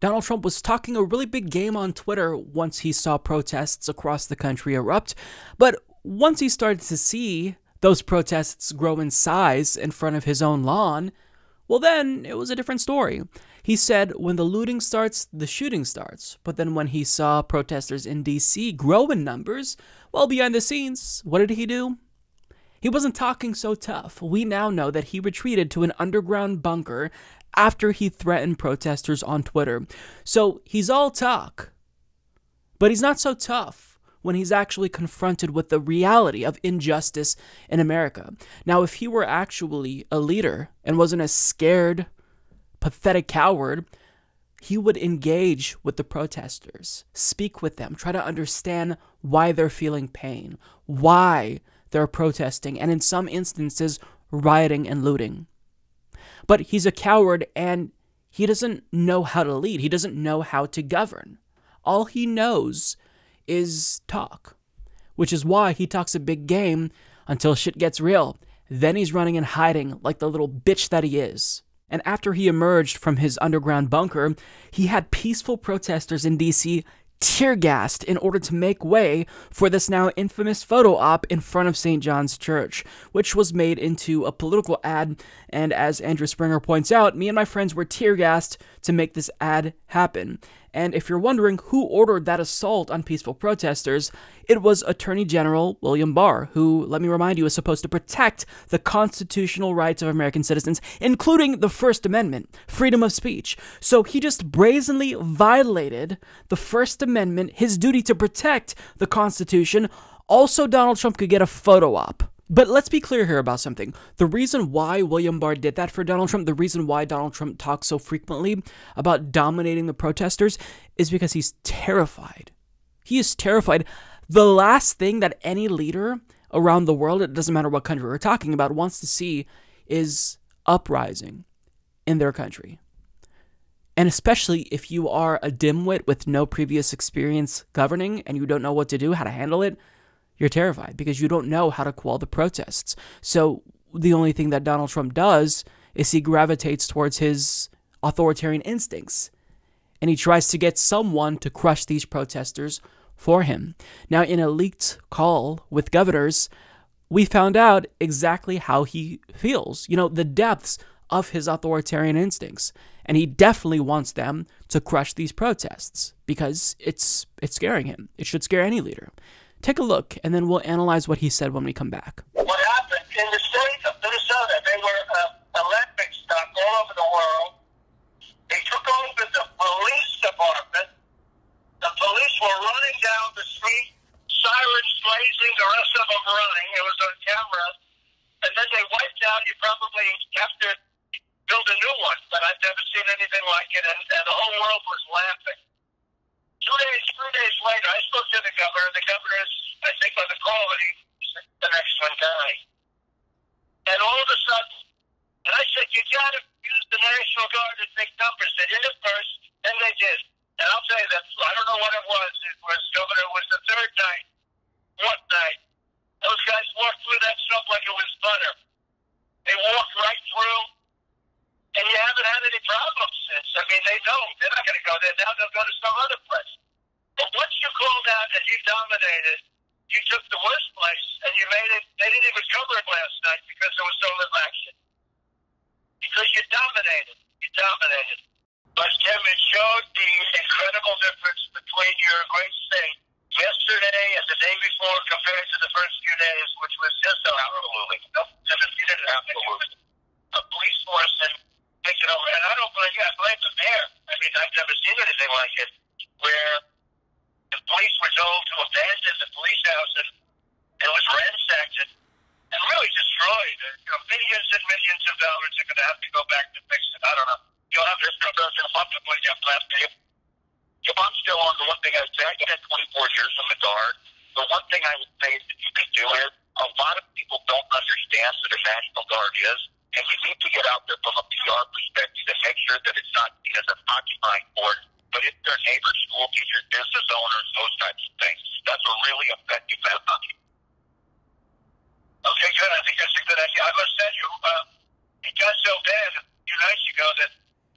Donald Trump was talking a really big game on Twitter once he saw protests across the country erupt, but once he started to see those protests grow in size in front of his own lawn, well, then it was a different story. He said, when the looting starts, the shooting starts. But then when he saw protesters in DC grow in numbers, well, behind the scenes, what did he do? He wasn't talking so tough. We now know that he retreated to an underground bunker after he threatened protesters on Twitter. So he's all talk, but he's not so tough when he's actually confronted with the reality of injustice in America. Now, if he were actually a leader and wasn't a scared, pathetic coward, he would engage with the protesters, speak with them, try to understand why they're feeling pain, why they're protesting, and in some instances, rioting and looting. But he's a coward and he doesn't know how to lead. He doesn't know how to govern. All he knows is talk, which is why he talks a big game until shit gets real. Then he's running and hiding like the little bitch that he is. And after he emerged from his underground bunker, he had peaceful protesters in DC tear gassed in order to make way for this now infamous photo op in front of St. John's Church, which was made into a political ad. And as Andrew Springer points out, me and my friends were tear gassed to make this ad happen. And if you're wondering who ordered that assault on peaceful protesters, it was Attorney General William Barr, who, let me remind you, is supposed to protect the constitutional rights of American citizens, including the First Amendment, freedom of speech. So he just brazenly violated the First Amendment, his duty to protect the Constitution. Also, Donald Trump could get a photo op. But let's be clear here about something. The reason why William Barr did that for Donald Trump, the reason why Donald Trump talks so frequently about dominating the protesters, is because he's terrified. He is terrified. The last thing that any leader around the world, it doesn't matter what country we're talking about, wants to see is uprising in their country. And especially if you are a dimwit with no previous experience governing and you don't know what to do, how to handle it, you're terrified because you don't know how to quell the protests. So the only thing that Donald Trump does is he gravitates towards his authoritarian instincts and he tries to get someone to crush these protesters for him. Now, in a leaked call with governors, we found out exactly how he feels, you know, the depths of his authoritarian instincts. And he definitely wants them to crush these protests because it's it's scaring him. It should scare any leader. Take a look, and then we'll analyze what he said when we come back. What happened in the state of Minnesota, they were uh, electric stuff all over the world. They took over the police department. The police were running down the street, sirens blazing, the rest of them running. It was on camera. And then they wiped out, you probably have to build a new one, but I've never seen anything like it, and, and the whole world was laughing. Two days, three days later, I spoke to the governor. The governor is, I think, on the he's the next one died. And all of a sudden, and I said, you got to use the National Guard to take numbers. They did it first, and they did. And I'll tell you that, I don't know what it was. It was, Governor, was the third night, fourth night. Those guys walked through that stuff like it was butter. They walked right through, and you haven't had any problems since. I mean, they know they're not going to go there now. They'll go to some other place. But once you called out and you dominated, you took the worst place and you made it. They didn't even cover it last night because there was so little action. Because you dominated. You dominated. But Tim, it showed the incredible difference between your great state yesterday and the day before compared to the first few days, which was just absolutely. No, didn't have a police force and take it over. And I don't blame you. I blame the mayor. I mean, I've never seen anything like it, where told to abandon the police house and it was ransacked and, and really destroyed. You know, millions and millions of dollars are going to have to go back to fix it. I don't know. You'll have to go to the public when you have left. If I'm still on, the one thing I would say, I did 24 years in the Guard. The one thing I would say that you can do is a lot of people don't understand what a National Guard is. And you need to get out there from a PR perspective and make sure that it's not seen as an occupying force, but if they're neighbors, school teachers, business owners, those types of things. That's a really effective method. Okay, good. I think that's a good idea. I must tell you, uh, it got so bad a few nights ago that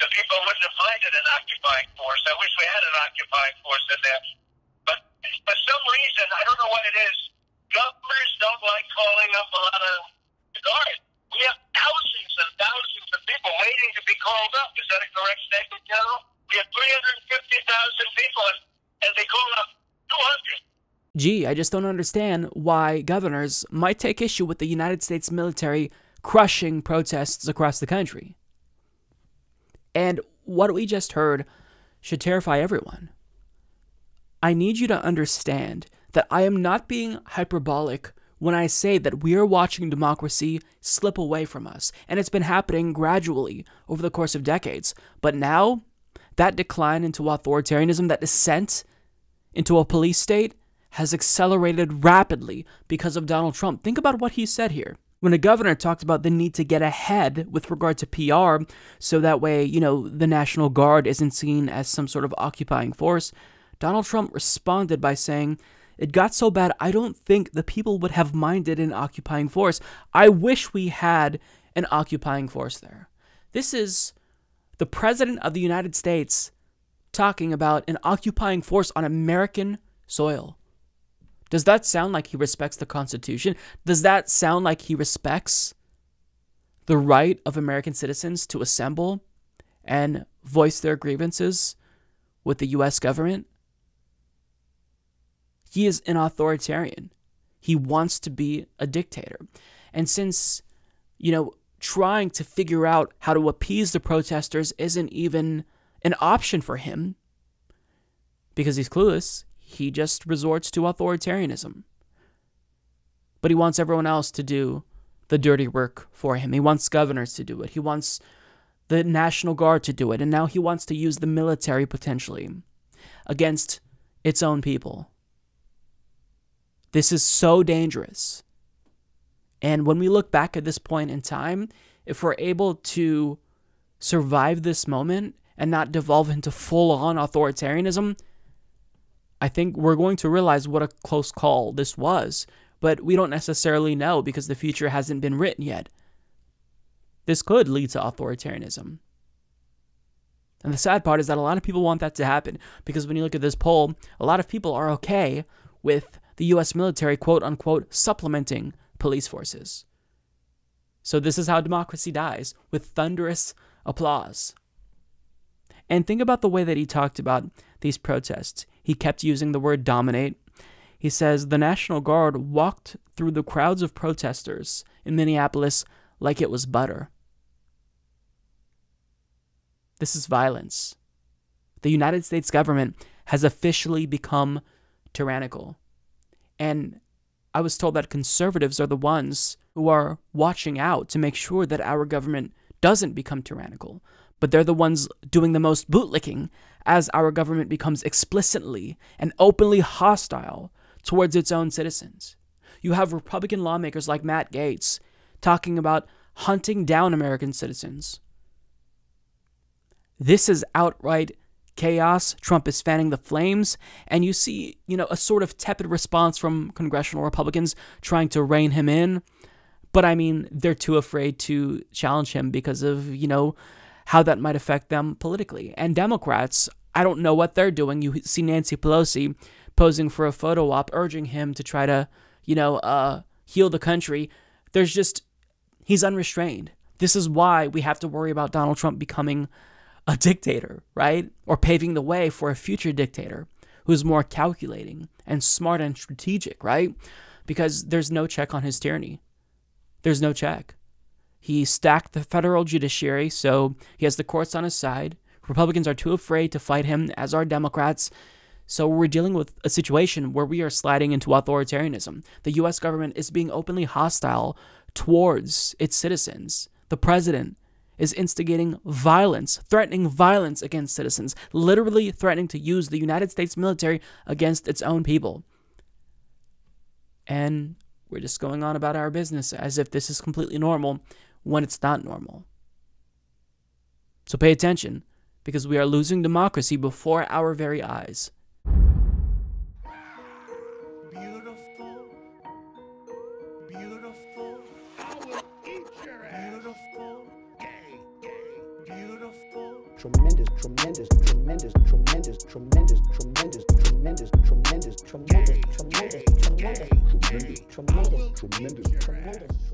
the people wouldn't have minded an occupying force. I wish we had an occupying force in there. But for some reason, I don't know what it is, governors don't like calling up a lot of the guard. We have thousands and thousands of people waiting to be called up. Is that a correct statement, General? We have 350,000 people, and, and they call up 200. Gee, I just don't understand why governors might take issue with the United States military crushing protests across the country. And what we just heard should terrify everyone. I need you to understand that I am not being hyperbolic when I say that we are watching democracy slip away from us, and it's been happening gradually over the course of decades. But now, that decline into authoritarianism, that descent into a police state, has accelerated rapidly because of Donald Trump. Think about what he said here when a governor talked about the need to get ahead with regard to PR, so that way, you know, the National Guard isn't seen as some sort of occupying force, Donald Trump responded by saying, It got so bad, I don't think the people would have minded an occupying force. I wish we had an occupying force there. This is the President of the United States talking about an occupying force on American soil. Does that sound like he respects the Constitution? Does that sound like he respects the right of American citizens to assemble and voice their grievances with the U.S. government? He is an authoritarian. He wants to be a dictator. And since, you know, trying to figure out how to appease the protesters isn't even an option for him because he's clueless, he just resorts to authoritarianism. But he wants everyone else to do the dirty work for him. He wants governors to do it. He wants the National Guard to do it. And now he wants to use the military potentially against its own people. This is so dangerous. And when we look back at this point in time, if we're able to survive this moment and not devolve into full on authoritarianism, I think we're going to realize what a close call this was, but we don't necessarily know because the future hasn't been written yet. This could lead to authoritarianism. And the sad part is that a lot of people want that to happen because when you look at this poll, a lot of people are okay with the US military, quote unquote, supplementing police forces. So this is how democracy dies with thunderous applause. And think about the way that he talked about these protests. He kept using the word dominate. He says the National Guard walked through the crowds of protesters in Minneapolis like it was butter. This is violence. The United States government has officially become tyrannical. And I was told that conservatives are the ones who are watching out to make sure that our government doesn't become tyrannical but they're the ones doing the most bootlicking as our government becomes explicitly and openly hostile towards its own citizens. You have Republican lawmakers like Matt Gaetz talking about hunting down American citizens. This is outright chaos. Trump is fanning the flames, and you see, you know, a sort of tepid response from congressional Republicans trying to rein him in. But I mean, they're too afraid to challenge him because of, you know, how that might affect them politically. And Democrats, I don't know what they're doing. You see Nancy Pelosi posing for a photo op, urging him to try to, you know, uh, heal the country. There's just, he's unrestrained. This is why we have to worry about Donald Trump becoming a dictator, right? Or paving the way for a future dictator who's more calculating and smart and strategic, right? Because there's no check on his tyranny. There's no check. He stacked the federal judiciary, so he has the courts on his side. Republicans are too afraid to fight him, as are Democrats. So we're dealing with a situation where we are sliding into authoritarianism. The US government is being openly hostile towards its citizens. The president is instigating violence, threatening violence against citizens, literally threatening to use the United States military against its own people. And we're just going on about our business as if this is completely normal when it's not normal. So pay attention, because we are losing democracy before our very eyes. Beautiful, beautiful, I will eat your. Beautiful, gay, gay, beautiful. tremendous, tremendous, tremendous, tremendous, tremendous, tremendous, tremendous, tremendous, tremendous, tremendous, tremendous, tremendous, tremendous, tremendous, tremendous, tremendous.